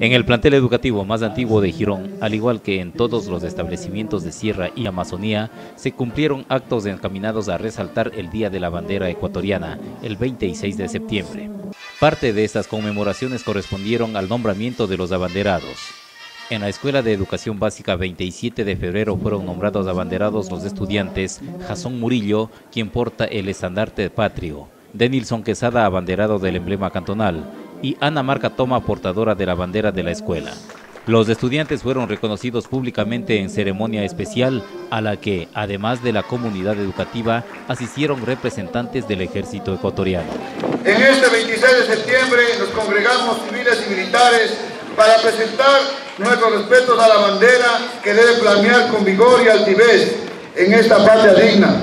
En el plantel educativo más antiguo de Girón, al igual que en todos los establecimientos de Sierra y Amazonía, se cumplieron actos encaminados a resaltar el Día de la Bandera Ecuatoriana, el 26 de septiembre. Parte de estas conmemoraciones correspondieron al nombramiento de los abanderados. En la Escuela de Educación Básica 27 de febrero fueron nombrados abanderados los estudiantes Jasón Murillo, quien porta el estandarte patrio, Denilson Quesada, abanderado del emblema cantonal, y Ana Marca Toma, portadora de la bandera de la escuela. Los estudiantes fueron reconocidos públicamente en ceremonia especial a la que, además de la comunidad educativa, asistieron representantes del ejército ecuatoriano. En este 26 de septiembre nos congregamos civiles y militares para presentar nuestros respetos a la bandera que debe planear con vigor y altivez en esta patria digna,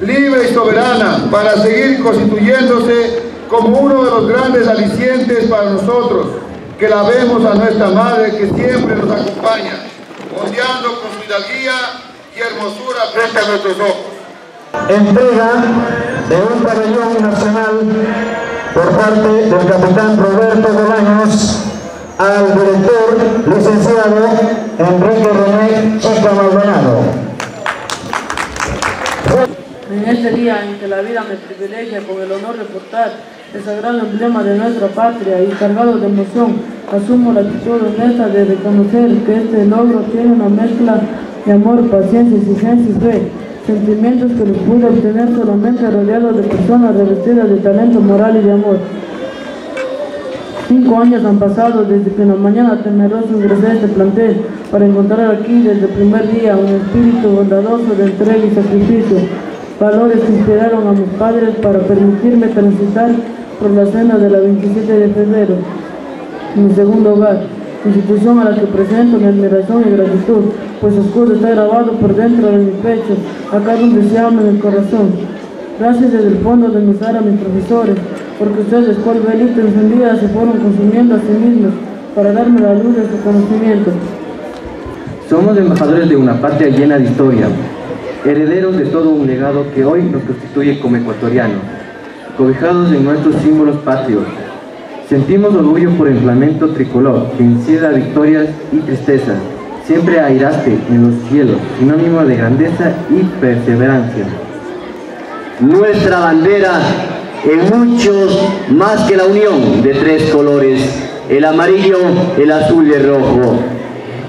libre y soberana, para seguir constituyéndose como uno de los grandes alicientes para nosotros, que la vemos a nuestra Madre que siempre nos acompaña, ondeando con su hidalguía y hermosura frente a nuestros ojos. Entrega de un pabellón nacional por parte del capitán Roberto Bolaños al director licenciado Enrique René Chica Maldonado. En este día en que la vida me privilegia con el honor de portar el sagrado emblema de nuestra patria y cargado de emoción, asumo la actitud honesta de reconocer que este logro tiene una mezcla de amor, paciencia, exigencia y fe, sentimientos que los pude obtener solamente rodeado de personas revestidas de talento moral y de amor. Cinco años han pasado desde que en la mañana temeroso ingresé a este plantel para encontrar aquí desde el primer día un espíritu bondadoso de entrega y sacrificio, valores que inspiraron a mis padres para permitirme transitar por la cena de la 27 de febrero, mi segundo hogar, institución a la que presento mi admiración y gratitud, pues escudo está grabado por dentro de mi pecho, acá donde se ama en el corazón. Gracias desde el fondo de mi ser a mis profesores, porque ustedes, cual velita encendida, se fueron consumiendo a sí mismos para darme la luz de su conocimiento. Somos embajadores de una patria llena de historia, herederos de todo un legado que hoy nos constituye como ecuatorianos, cobijados en nuestros símbolos patrios. Sentimos orgullo por el flamenco tricolor, que encierra victorias y tristezas. Siempre airaste en los cielos, sinónimo de grandeza y perseverancia. Nuestra bandera en muchos más que la unión de tres colores, el amarillo, el azul y el rojo.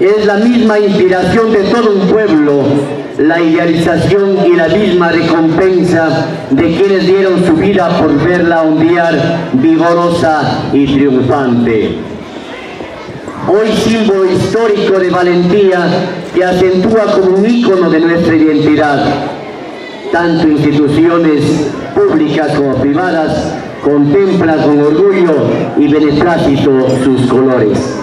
Es la misma inspiración de todo un pueblo, la idealización y la misma recompensa de quienes dieron su vida por verla ondear vigorosa y triunfante. Hoy símbolo histórico de valentía que acentúa como un ícono de nuestra identidad. Tanto instituciones públicas como privadas contemplan con orgullo y beneplácito sus colores.